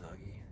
doggy.